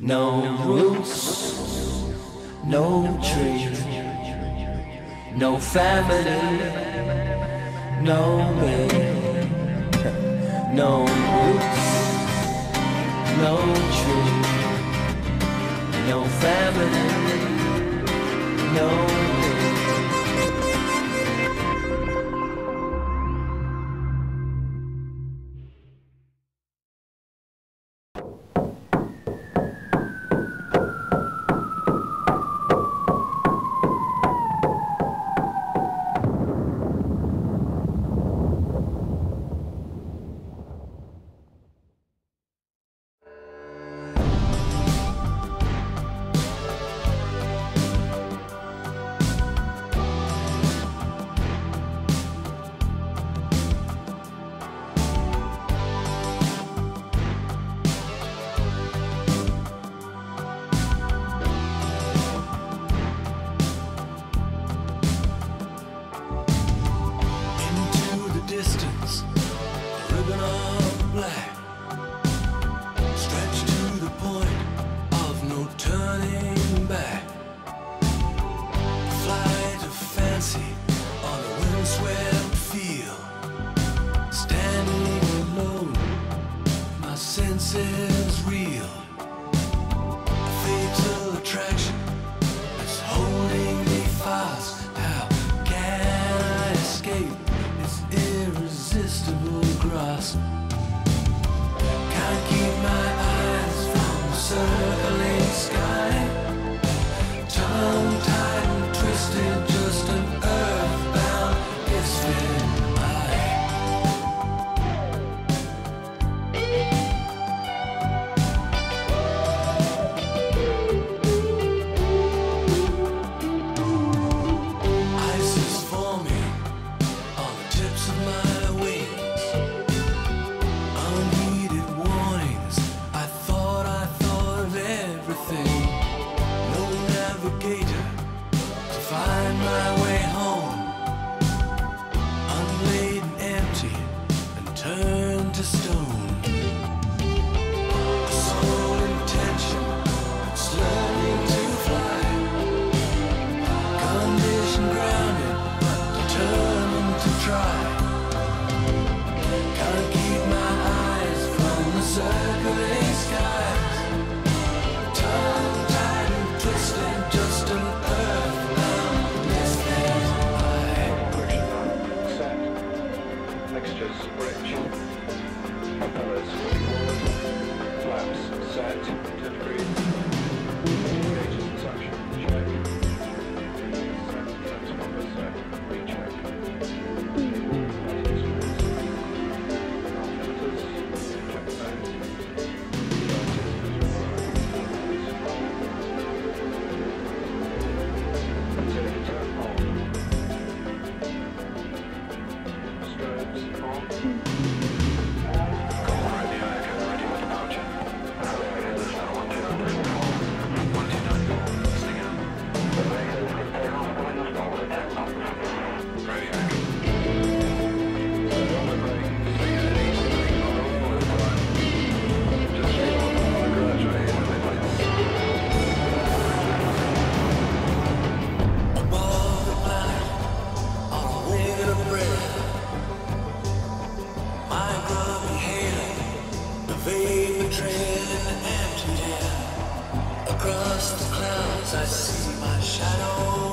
No roots, no tree, no family, no me. No roots, no tree, no family, no kisses. Fixtures, bridge, colors. Flaps, set, 10 degrees. you. I see my shadow.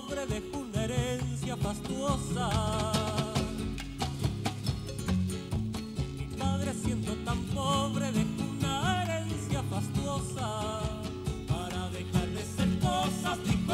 Pobre dejó una herencia fastuosa. Mi padre siendo tan pobre dejó una herencia fastuosa. Para dejar de ser cosas dijo